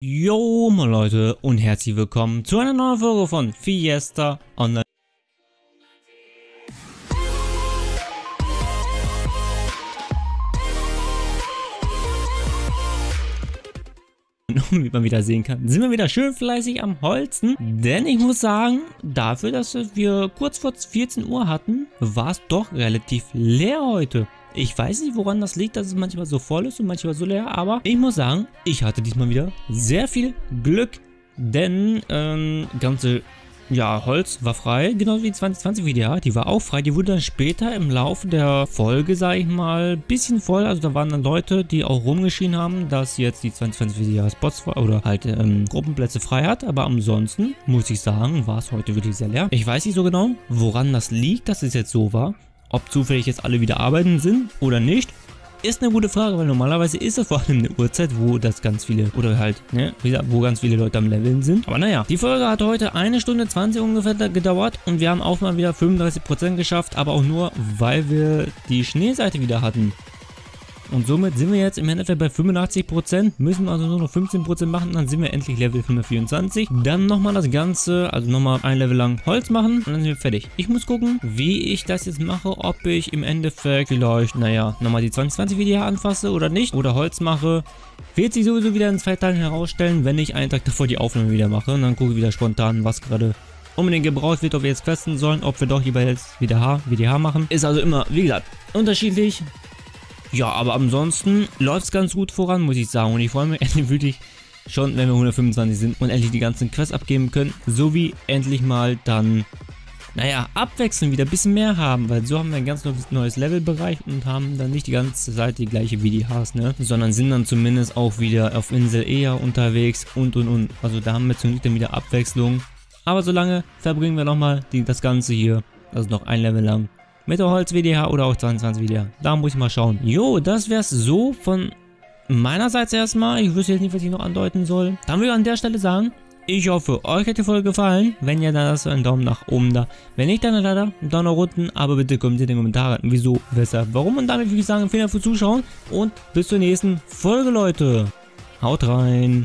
Yo, meine Leute und herzlich willkommen zu einer neuen Folge von Fiesta Online. wie man wieder sehen kann, sind wir wieder schön fleißig am Holzen. Denn ich muss sagen, dafür, dass wir kurz vor 14 Uhr hatten, war es doch relativ leer heute. Ich weiß nicht, woran das liegt, dass es manchmal so voll ist und manchmal so leer, aber ich muss sagen, ich hatte diesmal wieder sehr viel Glück, denn ähm, ganze ja, Holz war frei, genau wie die 2020 Video, die war auch frei. Die wurde dann später im Laufe der Folge, sag ich mal, bisschen voll. Also da waren dann Leute, die auch rumgeschrien haben, dass jetzt die 2020 Video Spots oder halt ähm, Gruppenplätze frei hat. Aber ansonsten, muss ich sagen, war es heute wirklich sehr leer. Ich weiß nicht so genau, woran das liegt, dass es jetzt so war. Ob zufällig jetzt alle wieder arbeiten sind oder nicht, ist eine gute Frage, weil normalerweise ist es vor allem eine Uhrzeit, wo das ganz viele, oder halt, ne, wo ganz viele Leute am Leveln sind. Aber naja, die Folge hat heute eine Stunde 20 ungefähr gedauert und wir haben auch mal wieder 35% geschafft, aber auch nur, weil wir die Schneeseite wieder hatten. Und somit sind wir jetzt im Endeffekt bei 85%, müssen also nur noch 15% machen, dann sind wir endlich Level 124. Dann nochmal das Ganze, also nochmal ein Level lang Holz machen und dann sind wir fertig. Ich muss gucken, wie ich das jetzt mache, ob ich im Endeffekt vielleicht, naja, nochmal die 2020 Video anfasse oder nicht, oder Holz mache. Wird sich sowieso wieder in zwei Tagen herausstellen, wenn ich einen Tag davor die Aufnahme wieder mache. Und dann gucke ich wieder spontan, was gerade unbedingt gebraucht wird, ob wir jetzt questen sollen, ob wir doch lieber jetzt wieder H, WDH machen. Ist also immer, wie gesagt, unterschiedlich. Ja, aber ansonsten läuft es ganz gut voran, muss ich sagen. Und ich freue mich endlich wirklich schon, wenn wir 125 sind und endlich die ganzen Quests abgeben können. Sowie endlich mal dann, naja, abwechseln, wieder ein bisschen mehr haben. Weil so haben wir ein ganz neues Levelbereich und haben dann nicht die ganze Zeit die gleiche wie die Haas, ne? Sondern sind dann zumindest auch wieder auf Insel eher unterwegs und und und. Also da haben wir zumindest dann wieder Abwechslung. Aber solange verbringen wir nochmal das Ganze hier, also noch ein Level lang, mit der Holz WDH oder auch 22 WDH. Da muss ich mal schauen. Jo, das wär's so von meinerseits erstmal. Ich wüsste jetzt nicht, was ich noch andeuten soll. Dann würde ich an der Stelle sagen, ich hoffe, euch hat die Folge gefallen. Wenn ja, dann lasst einen Daumen nach oben da. Wenn nicht, dann leider einen Daumen nach unten. Aber bitte kommentiert in den Kommentaren, wieso, weshalb, warum. Und damit würde ich sagen, vielen Dank fürs Zuschauen. Und bis zur nächsten Folge, Leute. Haut rein.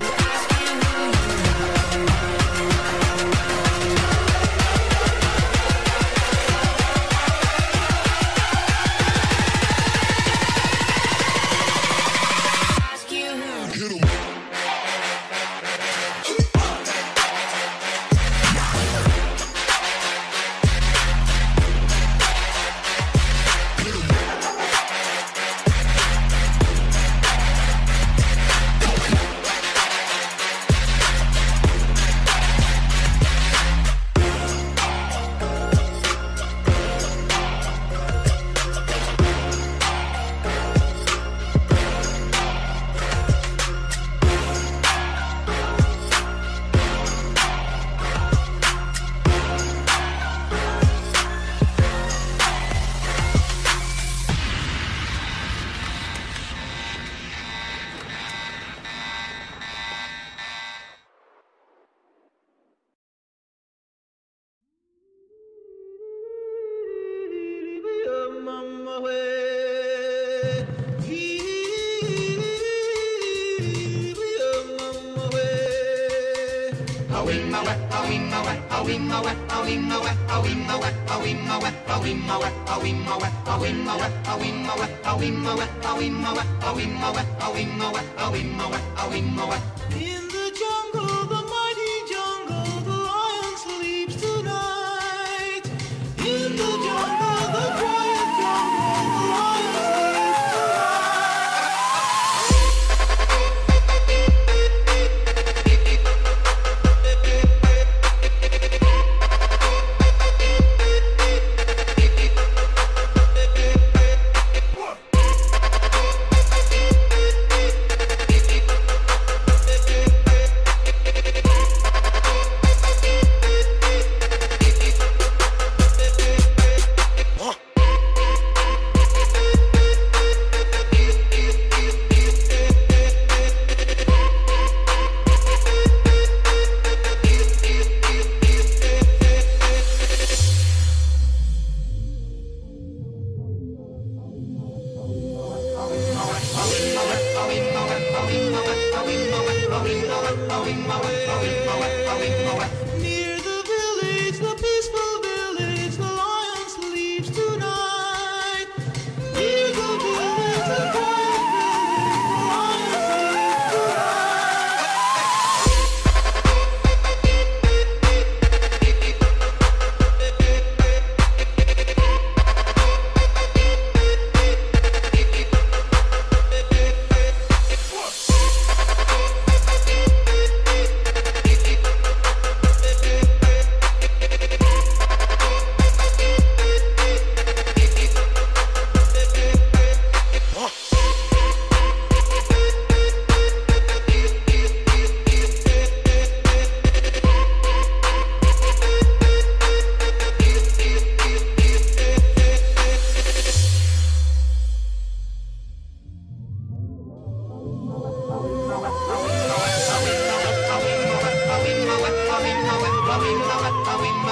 Yeah. we know it.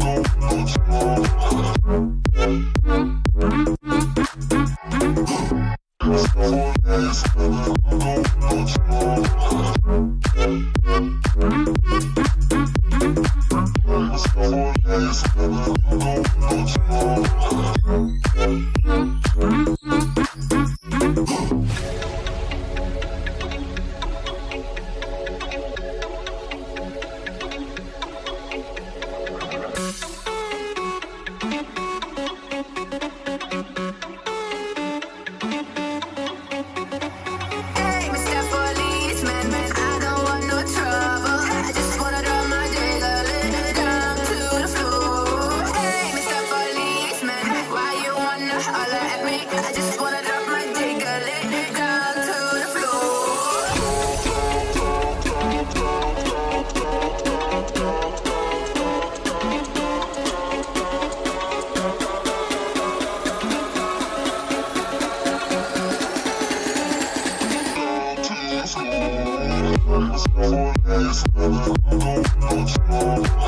Boom. Thank you.